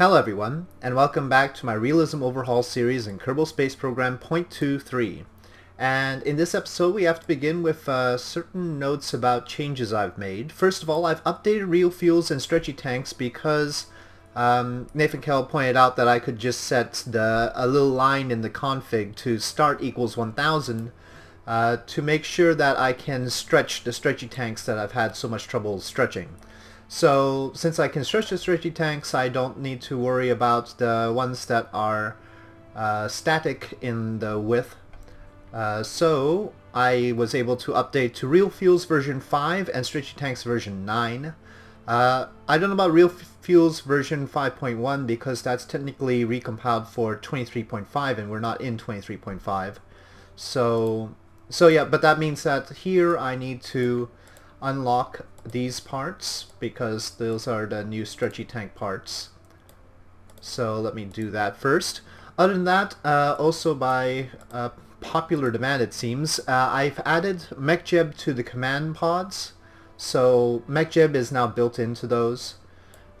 Hello everyone, and welcome back to my Realism Overhaul series in Kerbal Space Program 0.23. And in this episode we have to begin with uh, certain notes about changes I've made. First of all, I've updated real fuels and stretchy tanks because um, Nathan Kell pointed out that I could just set the a little line in the config to start equals 1000 uh, to make sure that I can stretch the stretchy tanks that I've had so much trouble stretching. So since I can stretch the stretchy tanks, I don't need to worry about the ones that are uh, static in the width. Uh, so I was able to update to Real Fuels version 5 and Stretchy Tanks version 9. Uh, I don't know about Real Fuels version 5.1 because that's technically recompiled for 23.5 and we're not in 23.5. So, so yeah, but that means that here I need to unlock these parts because those are the new stretchy tank parts. So let me do that first. Other than that, uh, also by uh, popular demand it seems, uh, I've added MechJeb to the command pods. So MechJeb is now built into those.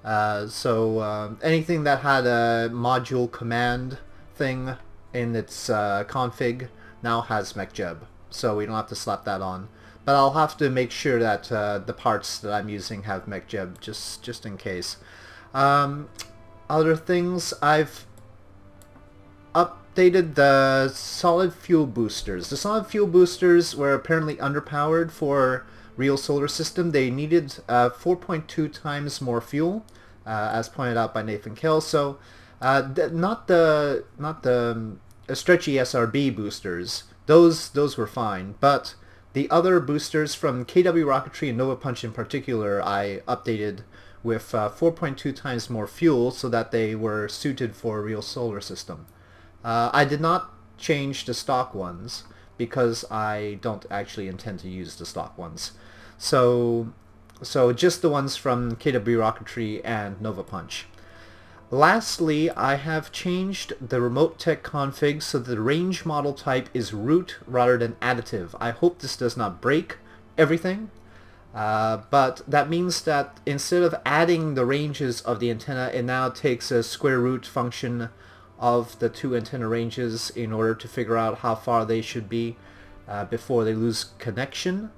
Uh, so uh, anything that had a module command thing in its uh, config now has MechJeb. So we don't have to slap that on. But I'll have to make sure that uh, the parts that I'm using have MechJeb just just in case. Um, other things I've updated the solid fuel boosters. The solid fuel boosters were apparently underpowered for real solar system. They needed uh, 4.2 times more fuel, uh, as pointed out by Nathan Kell. So uh, not the not the um, stretchy SRB boosters. Those those were fine, but the other boosters from KW Rocketry and Nova Punch in particular I updated with uh, 4.2 times more fuel so that they were suited for a real solar system. Uh, I did not change the stock ones because I don't actually intend to use the stock ones. So, so just the ones from KW Rocketry and Nova Punch. Lastly, I have changed the remote tech config so the range model type is root rather than additive. I hope this does not break everything, uh, but that means that instead of adding the ranges of the antenna, it now takes a square root function of the two antenna ranges in order to figure out how far they should be uh, before they lose connection.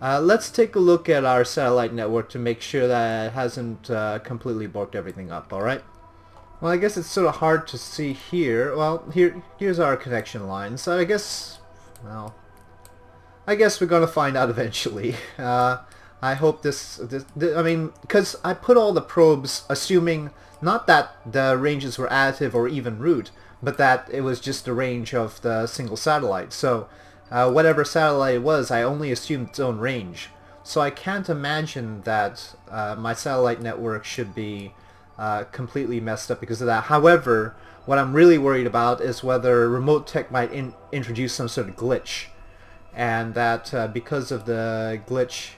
Uh, let's take a look at our satellite network to make sure that it hasn't uh, completely borked everything up, alright? Well, I guess it's sort of hard to see here. Well, here here's our connection line. So I guess, well, I guess we're gonna find out eventually. Uh, I hope this, this, this I mean, because I put all the probes assuming not that the ranges were additive or even root, but that it was just the range of the single satellite. So uh, whatever satellite it was, I only assumed its own range. So I can't imagine that uh, my satellite network should be uh, completely messed up because of that. However, what I'm really worried about is whether remote tech might in introduce some sort of glitch. And that uh, because of the glitch...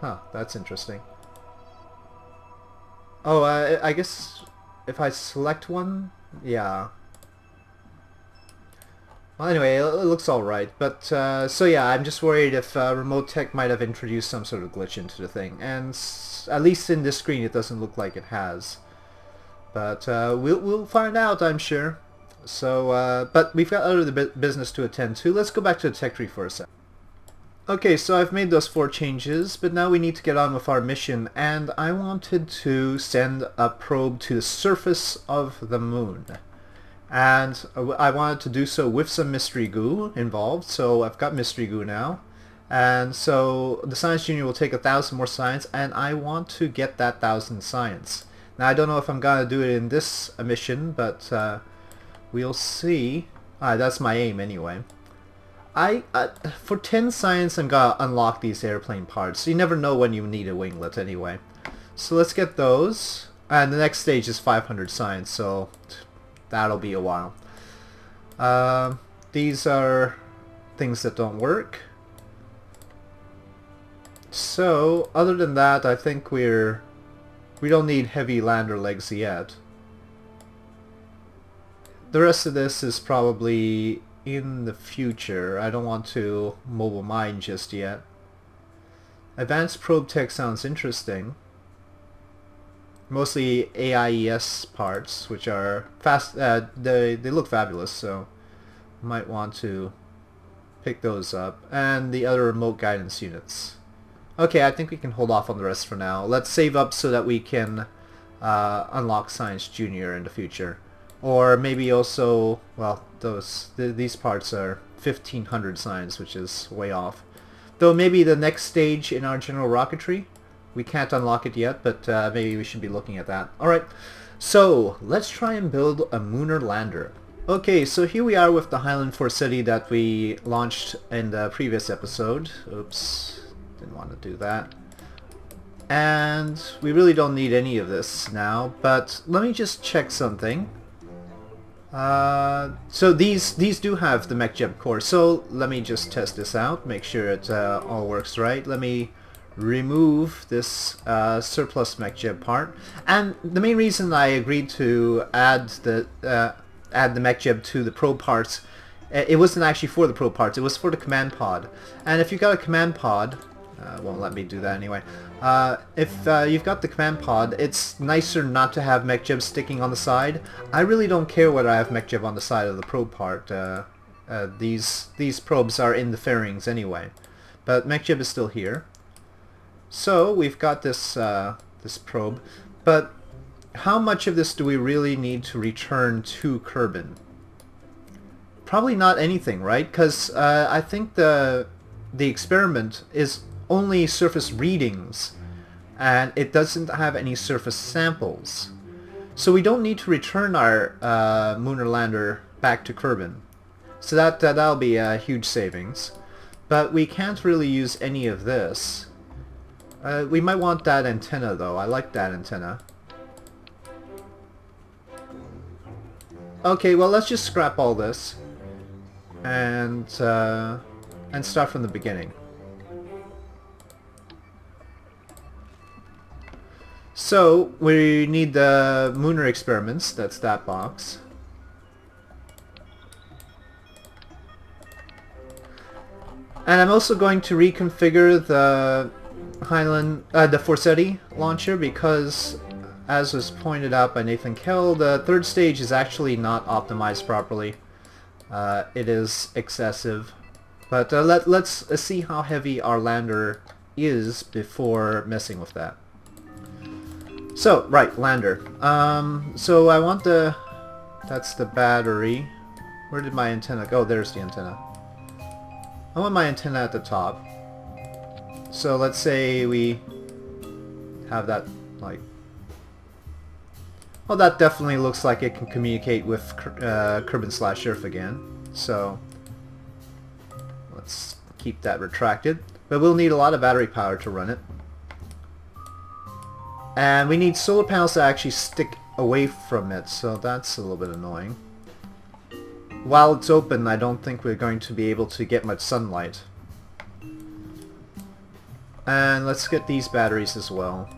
Huh, that's interesting. Oh, uh, I guess if I select one, yeah. Well, anyway, it looks alright. But, uh, so yeah, I'm just worried if uh, Remote Tech might have introduced some sort of glitch into the thing. And at least in this screen, it doesn't look like it has. But uh, we'll, we'll find out, I'm sure. So, uh, but we've got other business to attend to. Let's go back to the tech tree for a sec. Okay, so I've made those four changes, but now we need to get on with our mission, and I wanted to send a probe to the surface of the moon and I wanted to do so with some mystery goo involved so I've got mystery goo now and so the science junior will take a thousand more science and I want to get that thousand science. Now I don't know if I'm gonna do it in this mission but uh, we'll see. Ah, that's my aim anyway. I uh, for 10 science I'm gonna unlock these airplane parts. You never know when you need a winglet anyway. So let's get those. And the next stage is 500 science so that'll be a while. Uh, these are things that don't work. So, other than that, I think we're... We don't need heavy lander legs yet. The rest of this is probably in the future. I don't want to mobile mine just yet. Advanced probe tech sounds interesting. mostly AIES parts, which are fast. Uh, they they look fabulous, so might want to pick those up, and the other remote guidance units. Okay, I think we can hold off on the rest for now. Let's save up so that we can uh, unlock Science Junior in the future. Or maybe also, well, those th these parts are 1500 science, which is way off. Though maybe the next stage in our general rocketry, we can't unlock it yet, but uh, maybe we should be looking at that. Alright, so let's try and build a Mooner lander. Okay, so here we are with the Heinlein Forseti that we launched in the previous episode. Oops, didn't want to do that. And we really don't need any of this now, but let me just check something. Uh, so these these do have the MechJeb core, so let me just test this out, make sure it uh, all works right. Let me remove this uh, surplus MechJeb part. And the main reason I agreed to add the uh, add the MechJeb to the Pro parts, it wasn't actually for the Pro parts, it was for the command pod. And if you've got a command pod, uh, won't let me do that anyway. Uh, if uh, you've got the command pod, it's nicer not to have MechJeb sticking on the side. I really don't care whether I have MechJeb on the side of the probe part. Uh, uh, these these probes are in the fairings anyway. But MechJeb is still here. So we've got this uh, this probe, but how much of this do we really need to return to Kerbin? Probably not anything, right? Because I think the the experiment is only surface readings, and it doesn't have any surface samples. So we don't need to return our uh, Mooner lander back to Kerbin. So that, uh, that'll be a huge savings. But we can't really use any of this. Uh, we might want that antenna though. I like that antenna. Okay, well let's just scrap all this and uh, and start from the beginning. So we need the Mooner experiments. That's that box. And I'm also going to reconfigure the Heinlein, uh, the Forseti launcher because, as was pointed out by Nathan Kell, the third stage is actually not optimized properly. Uh, it is excessive. But uh, let, let's uh, see how heavy our lander is before messing with that. So, right, lander. Um, so I want the... That's the battery. Where did my antenna go? There's the antenna. I want my antenna at the top. So let's say we have that like well that definitely looks like it can communicate with uh, Kerbin slash Earth again so let's keep that retracted but we'll need a lot of battery power to run it and we need solar panels to actually stick away from it so that's a little bit annoying while it's open I don't think we're going to be able to get much sunlight and let's get these batteries as well,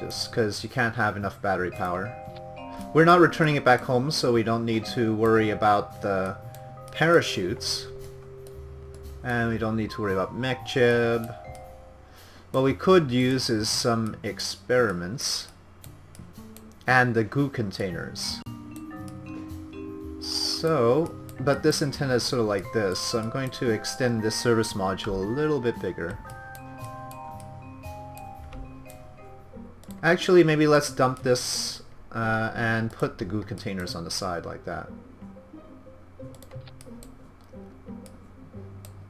just because you can't have enough battery power. We're not returning it back home, so we don't need to worry about the parachutes. And we don't need to worry about MechJeb. What we could use is some experiments. And the goo containers. So, but this antenna is sort of like this, so I'm going to extend this service module a little bit bigger. Actually, maybe let's dump this uh, and put the goo containers on the side like that.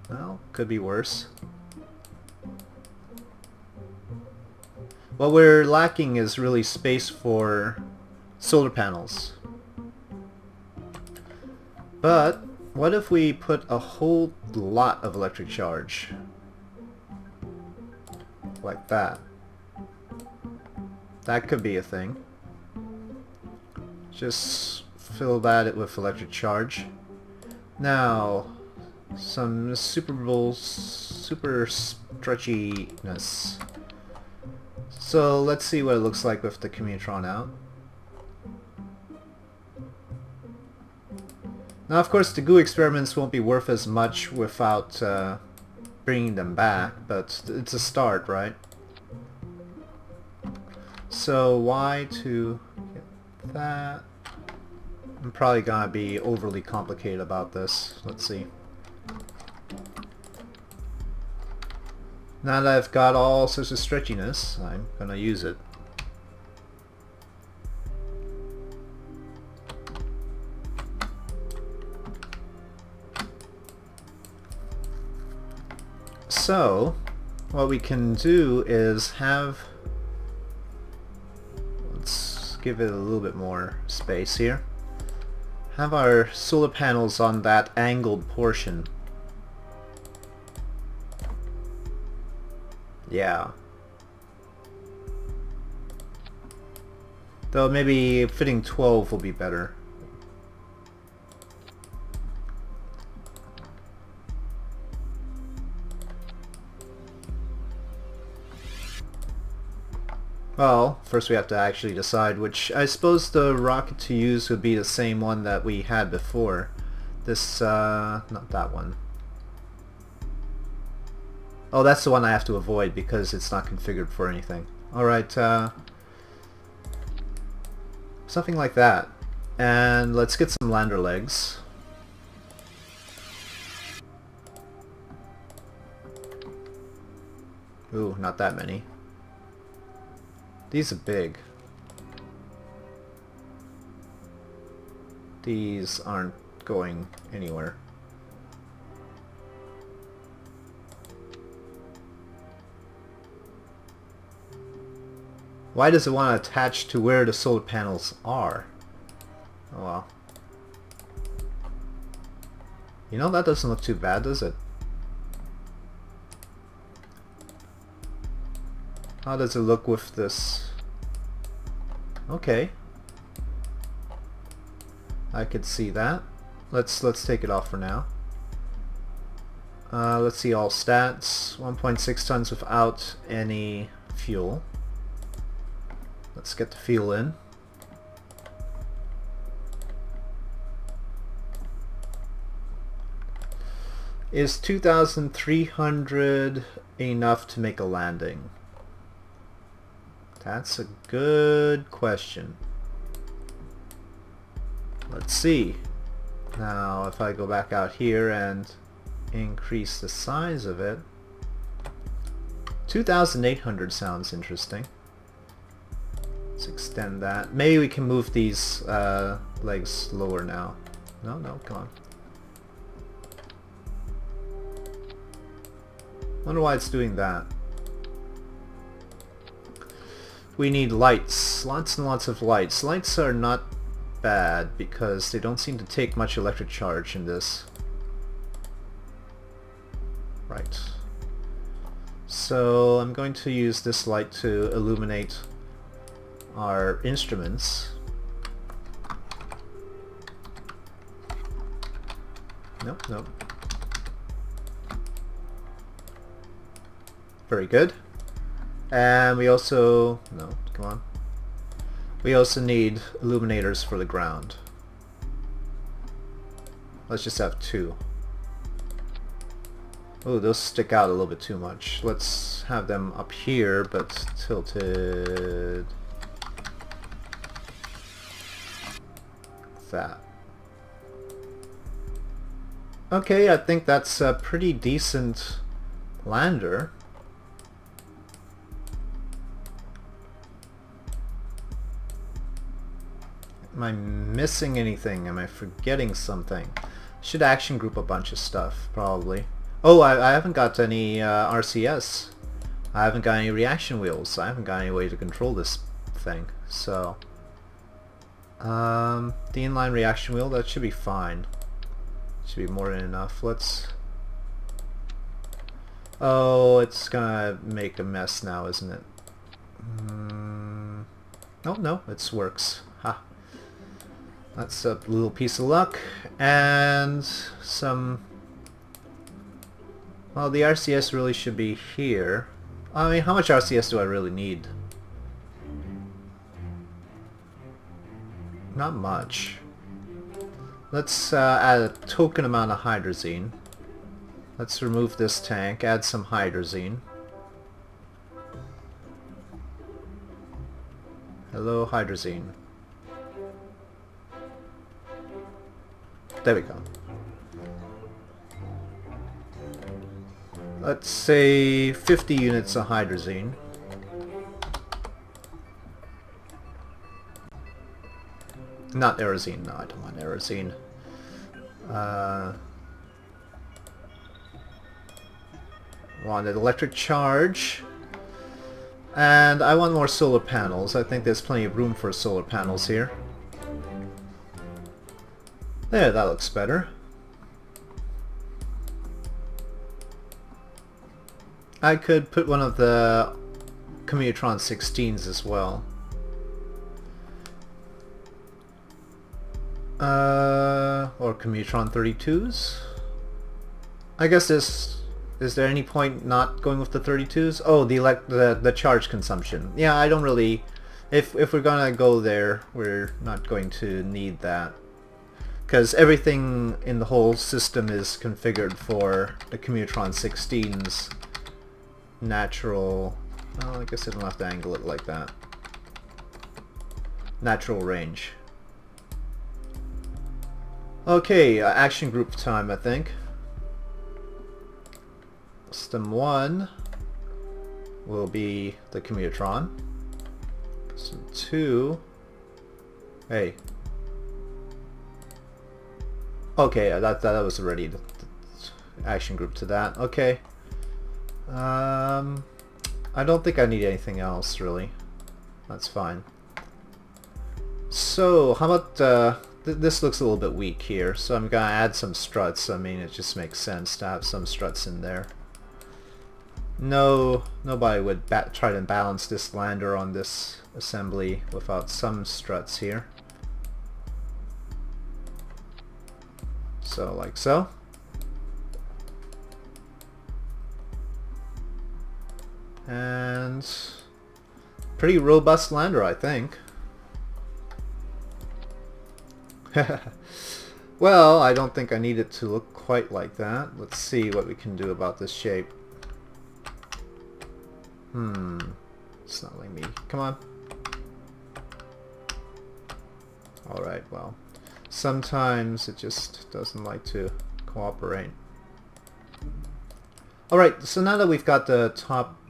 Well, could be worse. What we're lacking is really space for solar panels. But, what if we put a whole lot of electric charge? Like that. That could be a thing. Just fill that with electric charge. Now, some super super stretchiness. So let's see what it looks like with the Commutron out. Now of course the goo experiments won't be worth as much without uh, bringing them back, but it's a start, right? So Y to get that. I'm probably gonna be overly complicated about this. Let's see. Now that I've got all sorts of stretchiness, I'm gonna use it. So, what we can do is have let's give it a little bit more space here have our solar panels on that angled portion yeah though maybe fitting 12 will be better Well, first we have to actually decide which... I suppose the rocket to use would be the same one that we had before. This, uh... not that one. Oh, that's the one I have to avoid because it's not configured for anything. Alright, uh... Something like that. And let's get some lander legs. Ooh, not that many. These are big. These aren't going anywhere. Why does it want to attach to where the solar panels are? Oh well. You know, that doesn't look too bad, does it? How does it look with this? Okay. I could see that. Let's let's take it off for now. Uh, let's see all stats. 1.6 tons without any fuel. Let's get the fuel in. Is 2,300 enough to make a landing? That's a good question. Let's see. Now if I go back out here and increase the size of it 2800 sounds interesting. Let's extend that. Maybe we can move these uh, legs lower now. No, no, come on. wonder why it's doing that. We need lights. Lots and lots of lights. Lights are not bad because they don't seem to take much electric charge in this. Right. So I'm going to use this light to illuminate our instruments. Nope, nope. Very good. And we also... no, come on. We also need illuminators for the ground. Let's just have two. Oh, those stick out a little bit too much. Let's have them up here, but tilted... That. Okay, I think that's a pretty decent lander. Am I missing anything? Am I forgetting something? Should action group a bunch of stuff, probably. Oh, I, I haven't got any uh, RCS. I haven't got any reaction wheels. I haven't got any way to control this thing. So, um, the inline reaction wheel, that should be fine. Should be more than enough. Let's... Oh, it's gonna make a mess now, isn't it? Mm, oh, no, it works. Ha. That's a little piece of luck. And some... Well, the RCS really should be here. I mean, how much RCS do I really need? Not much. Let's uh, add a token amount of hydrazine. Let's remove this tank, add some hydrazine. Hello, hydrazine. There we go. Let's say 50 units of hydrazine. Not Aerozine, no, I don't want Aerozine. Uh, want an electric charge. And I want more solar panels. I think there's plenty of room for solar panels here. There, that looks better. I could put one of the Commutron 16s as well. Uh, or Commutron 32s? I guess this... Is there any point not going with the 32s? Oh, the elect the, the charge consumption. Yeah, I don't really... If, if we're gonna go there, we're not going to need that. Because everything in the whole system is configured for the Commutron 16's natural... Well, I guess I don't have to angle it like that. Natural range. Okay, uh, action group time, I think. System 1 will be the Commutron. System 2... Hey. Okay, that, that was already the, the action group to that. Okay. Um, I don't think I need anything else, really. That's fine. So, how about... Uh, th this looks a little bit weak here, so I'm gonna add some struts. I mean, it just makes sense to have some struts in there. No, nobody would try to balance this lander on this assembly without some struts here. So, like so. And pretty robust lander, I think. well, I don't think I need it to look quite like that. Let's see what we can do about this shape. Hmm. It's not like me. Come on. Alright, well. Sometimes it just doesn't like to cooperate. Alright, so now that we've got the top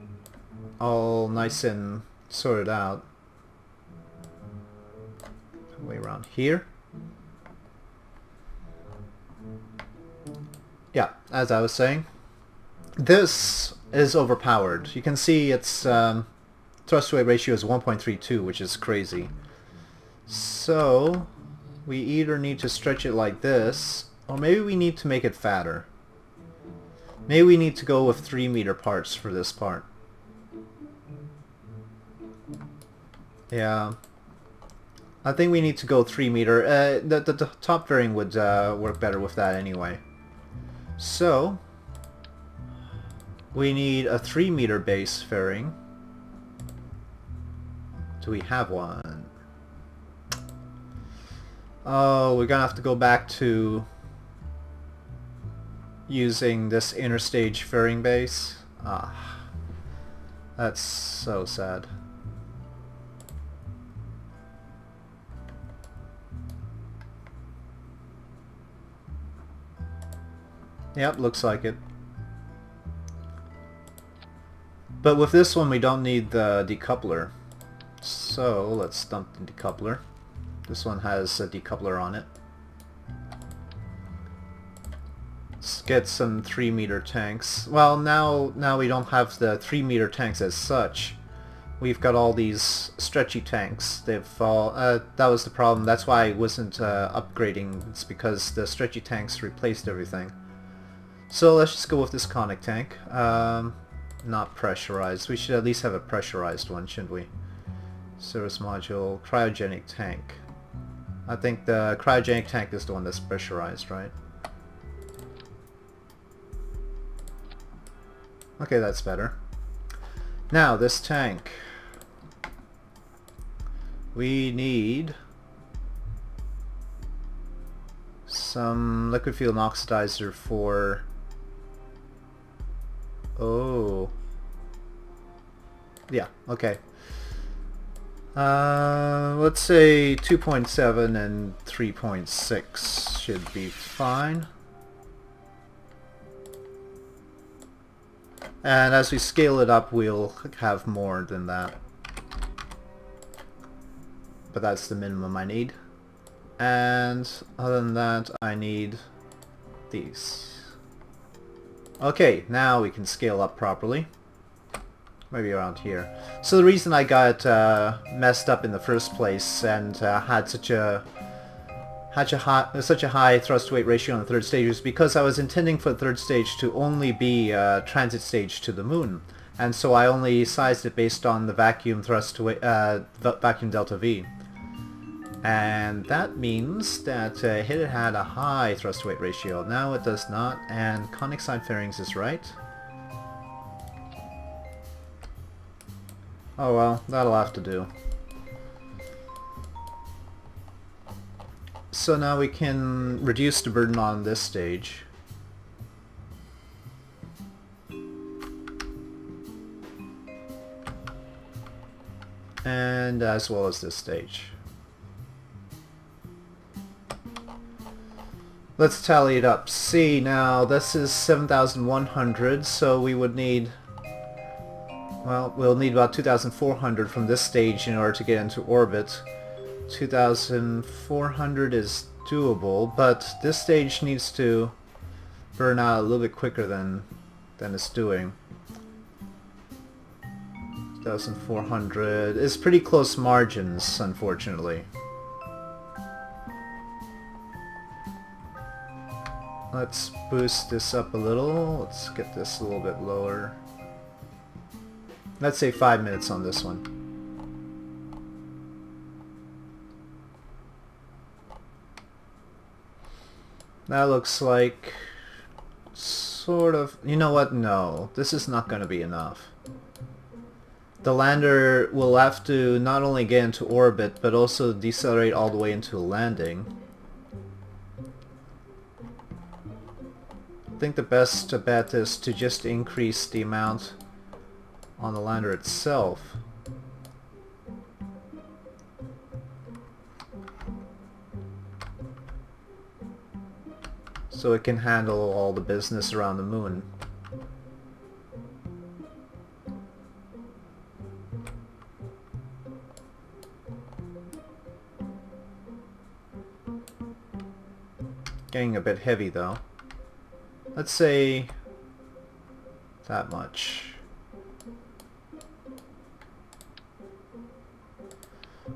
all nice and sorted out, way around here. Yeah, as I was saying, this is overpowered. You can see its um, thrust weight ratio is 1.32, which is crazy. So, we either need to stretch it like this, or maybe we need to make it fatter. Maybe we need to go with 3 meter parts for this part. Yeah. I think we need to go 3 meter. Uh, the, the, the, top fairing would uh, work better with that anyway. So, we need a 3 meter base fairing. Do we have one? Oh, we're gonna have to go back to using this interstage fairing base. Ah, that's so sad. Yep, looks like it. But with this one we don't need the decoupler. So let's dump the decoupler. This one has a decoupler on it. Let's get some 3 meter tanks. Well now now we don't have the 3 meter tanks as such. We've got all these stretchy tanks. They've all, uh, that was the problem. That's why I wasn't uh, upgrading. It's because the stretchy tanks replaced everything. So let's just go with this conic tank. Um, not pressurized. We should at least have a pressurized one, shouldn't we? Service module, cryogenic tank. I think the cryogenic tank is the one that's pressurized, right? Okay, that's better. Now, this tank. We need some liquid fuel oxidizer for Oh. Yeah, okay. Uh, let's say 2.7 and 3.6 should be fine. And as we scale it up, we'll have more than that. But that's the minimum I need. And other than that, I need these. Okay, now we can scale up properly. Maybe around here. So the reason I got uh, messed up in the first place and uh, had such a had a high, such a high thrust to weight ratio on the third stage was because I was intending for the third stage to only be a transit stage to the moon, and so I only sized it based on the vacuum thrust weight, uh, vacuum delta V. And that means that uh, it had a high thrust weight ratio. Now it does not, and conic side fairings is right. Oh well, that'll have to do. So now we can reduce the burden on this stage. And as well as this stage. Let's tally it up. See, now this is 7,100, so we would need well, we'll need about 2,400 from this stage in order to get into orbit. 2,400 is doable, but this stage needs to burn out a little bit quicker than, than it's doing. 2,400 is pretty close margins, unfortunately. Let's boost this up a little. Let's get this a little bit lower. Let's say five minutes on this one. That looks like sort of... You know what? No. This is not going to be enough. The lander will have to not only get into orbit, but also decelerate all the way into a landing. I think the best bet is to just increase the amount on the lander itself. So it can handle all the business around the moon. Getting a bit heavy though. Let's say that much.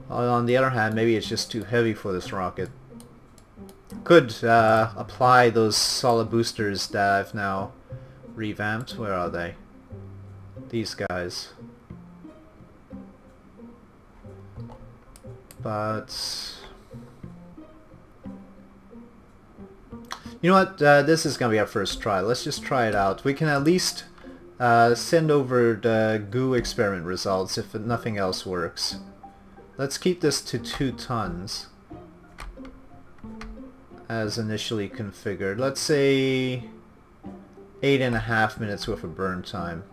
On the other hand, maybe it's just too heavy for this rocket. Could uh, apply those solid boosters that I've now revamped. Where are they? These guys. But... You know what? Uh, this is going to be our first try. Let's just try it out. We can at least uh, send over the goo experiment results if nothing else works. Let's keep this to 2 tons as initially configured. Let's say eight and a half minutes worth of burn time.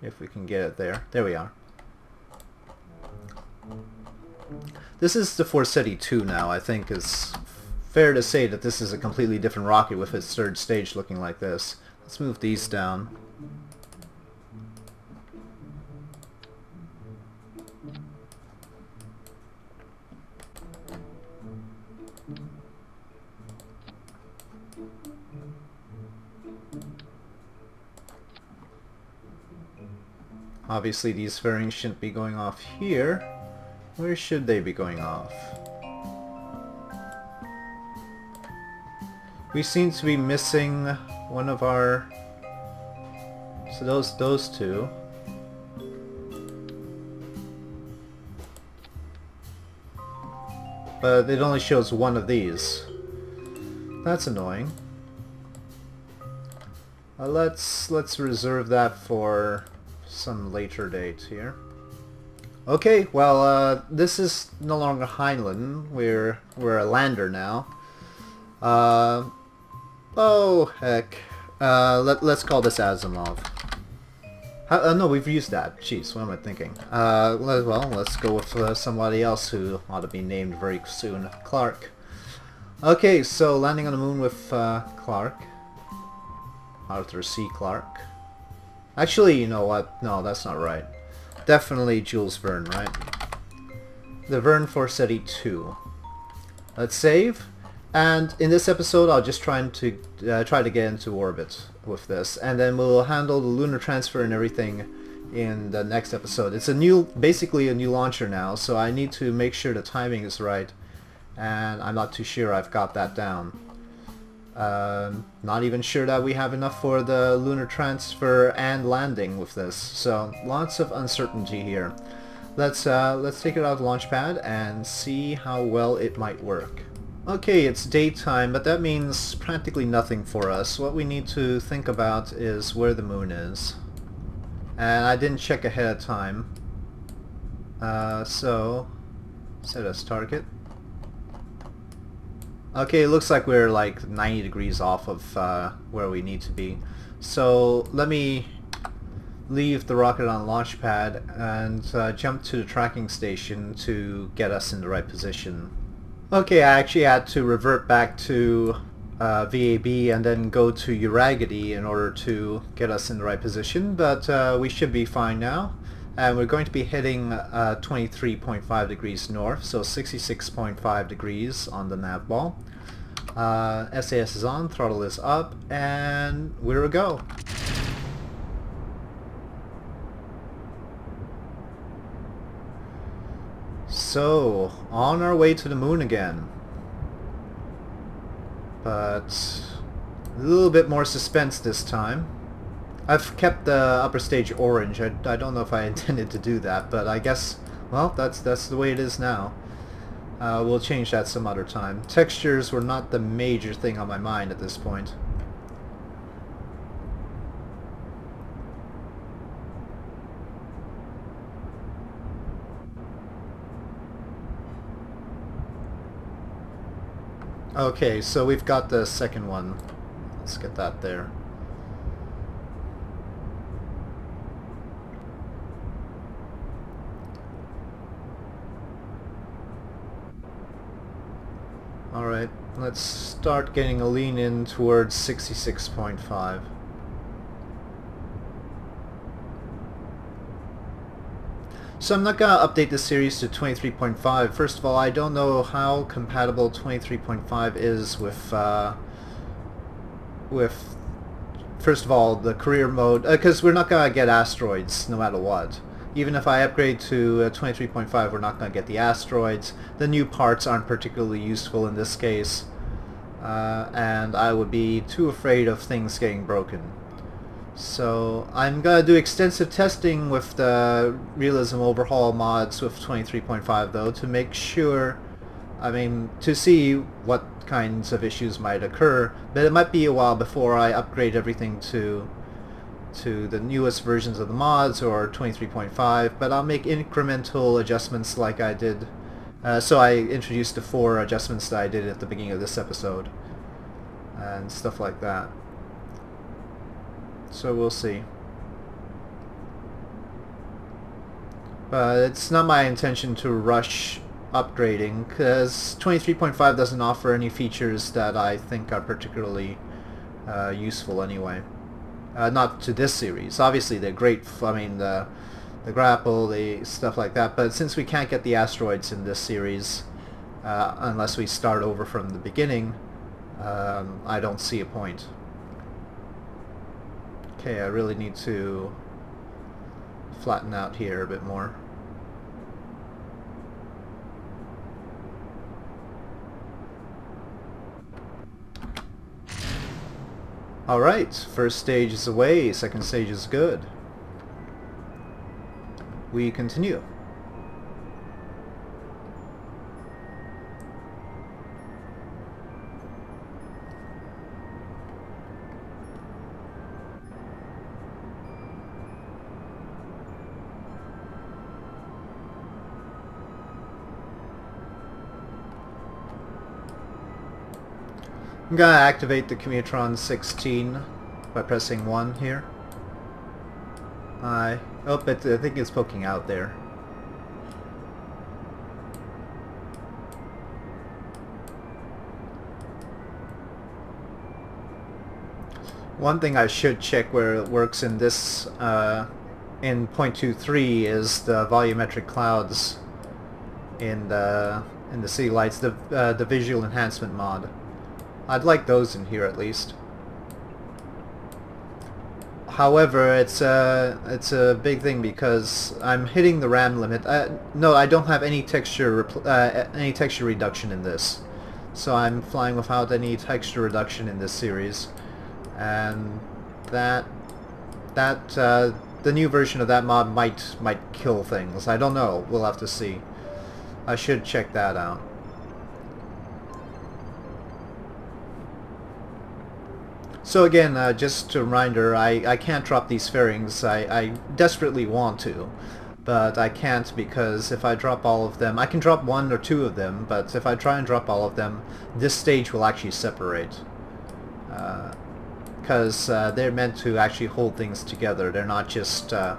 If we can get it there. There we are. This is the Forseti 2 now. I think it's fair to say that this is a completely different rocket with its third stage looking like this. Let's move these down. Obviously these fairings shouldn't be going off here. Where should they be going off? We seem to be missing one of our... So those, those two. But it only shows one of these. That's annoying. Uh, let's let's reserve that for some later date here. Okay, well, uh, this is no longer Heinlein. We're we're a lander now. Uh, oh heck. Uh, let let's call this Asimov. Uh, no, we've used that. Jeez, what am I thinking? Uh, well, let's go with uh, somebody else who ought to be named very soon. Clarke. Okay, so landing on the moon with uh, Clarke. Arthur C. Clarke. Actually, you know what? No, that's not right. Definitely Jules Verne, right? The Verne Forseti 2. Let's save. And in this episode, I'll just try to uh, try to get into orbit with this, and then we'll handle the lunar transfer and everything in the next episode. It's a new, basically a new launcher now, so I need to make sure the timing is right, and I'm not too sure I've got that down. Um, not even sure that we have enough for the lunar transfer and landing with this, so lots of uncertainty here. Let's uh, let's take it out of the launch pad and see how well it might work. Okay, it's daytime, but that means practically nothing for us. What we need to think about is where the moon is. And I didn't check ahead of time. Uh, so, set as target. Okay, it looks like we're like 90 degrees off of uh, where we need to be. So let me leave the rocket on launch pad and uh, jump to the tracking station to get us in the right position. Okay, I actually had to revert back to uh, VAB and then go to Uragadie in order to get us in the right position, but uh, we should be fine now. And we're going to be hitting 23.5 uh, degrees north, so 66.5 degrees on the nav ball. Uh, SAS is on, throttle is up, and we're a go. So, on our way to the moon again. But a little bit more suspense this time. I've kept the upper stage orange. I, I don't know if I intended to do that, but I guess, well, that's that's the way it is now. Uh, we'll change that some other time. Textures were not the major thing on my mind at this point. Okay, so we've got the second one. Let's get that there. Alright, let's start getting a lean in towards 66.5. So I'm not going to update the series to 23.5. First of all, I don't know how compatible 23.5 is with, uh, with, first of all, the career mode, because uh, we're not going to get asteroids no matter what. Even if I upgrade to uh, 23.5, we're not going to get the asteroids. The new parts aren't particularly useful in this case. Uh, and I would be too afraid of things getting broken. So I'm going to do extensive testing with the Realism Overhaul mods with 23.5 though to make sure, I mean, to see what kinds of issues might occur, but it might be a while before I upgrade everything to to the newest versions of the mods or 23.5, but I'll make incremental adjustments like I did. Uh, so I introduced the four adjustments that I did at the beginning of this episode and stuff like that. So we'll see. But it's not my intention to rush upgrading because 23.5 doesn't offer any features that I think are particularly uh, useful anyway. Uh, not to this series. Obviously they're great, I mean the, the grapple, the stuff like that, but since we can't get the asteroids in this series uh, unless we start over from the beginning, um, I don't see a point. Okay, I really need to flatten out here a bit more. Alright, first stage is away, second stage is good. We continue. I'm gonna activate the Communotron 16 by pressing 1 here. I oh, but I think it's poking out there. One thing I should check where it works in this uh, in 0.23 is the volumetric clouds in the in the city lights, the uh, the visual enhancement mod. I'd like those in here at least. However, it's a it's a big thing because I'm hitting the RAM limit. No, I don't have any texture uh, any texture reduction in this, so I'm flying without any texture reduction in this series and that that uh, the new version of that mod might might kill things. I don't know. We'll have to see. I should check that out. So again, uh, just a reminder, I, I can't drop these fairings. I, I desperately want to, but I can't because if I drop all of them, I can drop one or two of them, but if I try and drop all of them, this stage will actually separate. Uh, because uh, they're meant to actually hold things together. They're not just uh,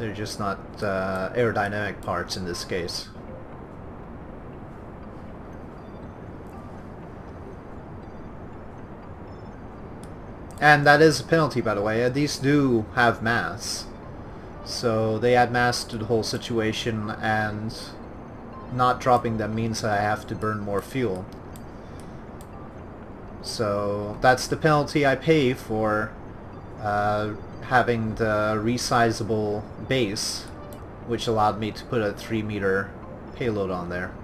they're just not uh, aerodynamic parts in this case. And that is a penalty, by the way. These do have mass. So they add mass to the whole situation, and not dropping them means that I have to burn more fuel. So that's the penalty I pay for uh, having the resizable base, which allowed me to put a 3 meter payload on there.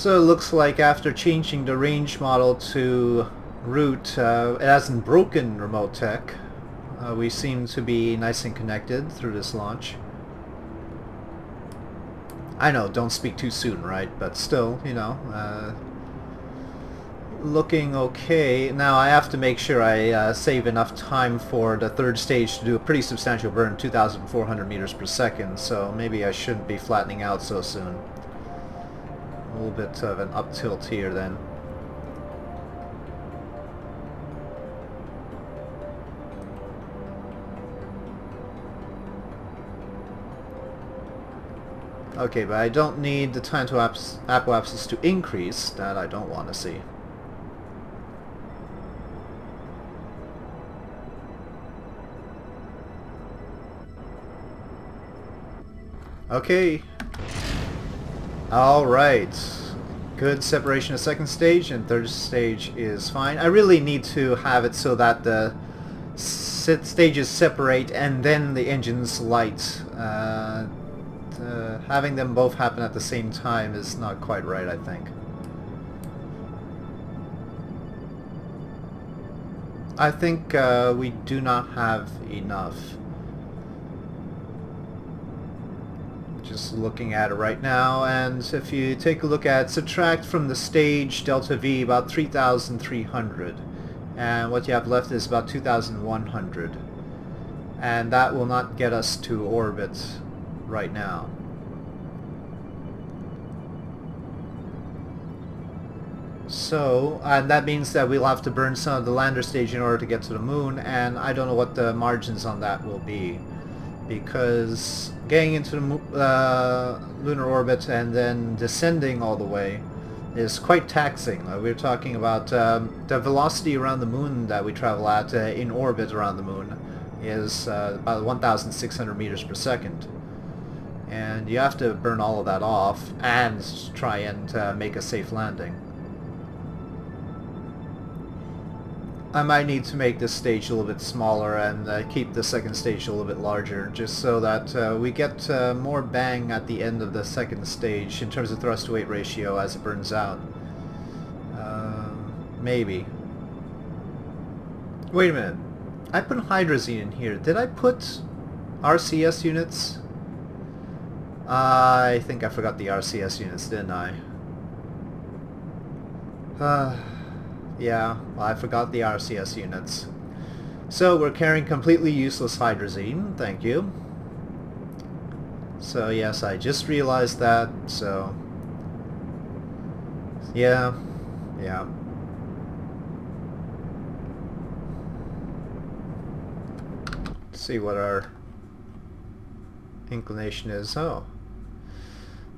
So it looks like after changing the range model to root, uh, it hasn't broken RemoteTech, uh, we seem to be nice and connected through this launch. I know, don't speak too soon, right? But still, you know, uh, looking okay. Now I have to make sure I uh, save enough time for the third stage to do a pretty substantial burn, 2,400 meters per second, so maybe I shouldn't be flattening out so soon. Little bit of an up tilt here then. Okay, but I don't need the time to apoapsis to increase. That I don't want to see. Okay. Alright. Good separation of second stage, and third stage is fine. I really need to have it so that the stages separate and then the engines light. Uh, having them both happen at the same time is not quite right, I think. I think uh, we do not have enough. Just looking at it right now, and if you take a look at, subtract from the stage delta V about 3,300, and what you have left is about 2,100. And that will not get us to orbit right now. So, and that means that we'll have to burn some of the lander stage in order to get to the moon, and I don't know what the margins on that will be. Because getting into the uh, lunar orbit and then descending all the way is quite taxing. Uh, we're talking about um, the velocity around the moon that we travel at uh, in orbit around the moon is uh, about 1,600 meters per second and you have to burn all of that off and try and uh, make a safe landing. I might need to make this stage a little bit smaller and uh, keep the second stage a little bit larger just so that uh, we get uh, more bang at the end of the second stage in terms of thrust to weight ratio as it burns out. Um, maybe. Wait a minute. I put hydrazine in here. Did I put RCS units? I think I forgot the RCS units, didn't I? Uh, yeah, well, I forgot the RCS units. So we're carrying completely useless hydrazine, thank you. So yes, I just realized that, so... Yeah, yeah. Let's see what our inclination is. Oh.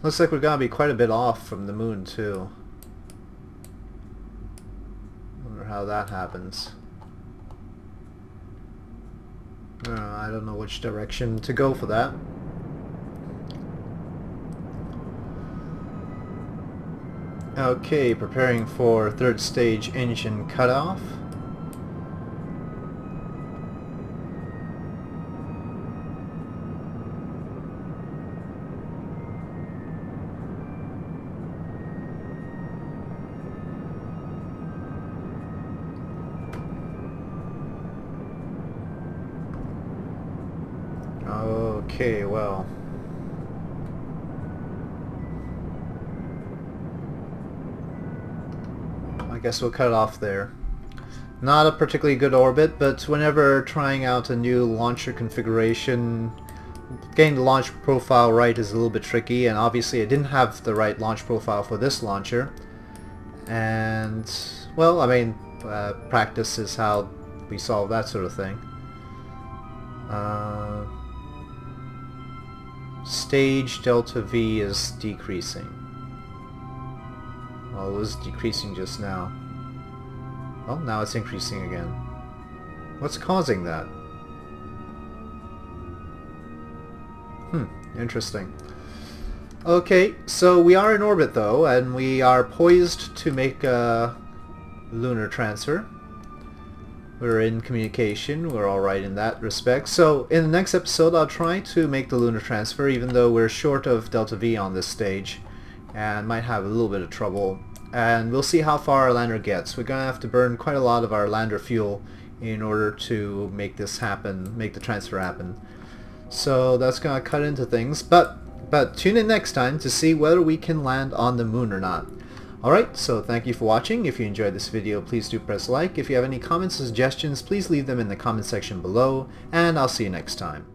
Looks like we're gonna be quite a bit off from the moon too. Wonder how that happens. Uh, I don't know which direction to go for that. Okay, preparing for third stage engine cutoff. Okay, well. I guess we'll cut it off there. Not a particularly good orbit, but whenever trying out a new launcher configuration, getting the launch profile right is a little bit tricky, and obviously I didn't have the right launch profile for this launcher. And, well, I mean, uh, practice is how we solve that sort of thing. Uh, stage delta V is decreasing. Well, it was decreasing just now. Oh, now it's increasing again. What's causing that? Hmm, interesting. Okay, so we are in orbit though, and we are poised to make a lunar transfer. We're in communication, we're alright in that respect. So in the next episode I'll try to make the lunar transfer even though we're short of delta V on this stage and might have a little bit of trouble. And we'll see how far our lander gets. We're going to have to burn quite a lot of our lander fuel in order to make this happen, make the transfer happen. So that's going to cut into things, but but tune in next time to see whether we can land on the moon or not. Alright, so thank you for watching. If you enjoyed this video, please do press like. If you have any comments or suggestions, please leave them in the comment section below, and I'll see you next time.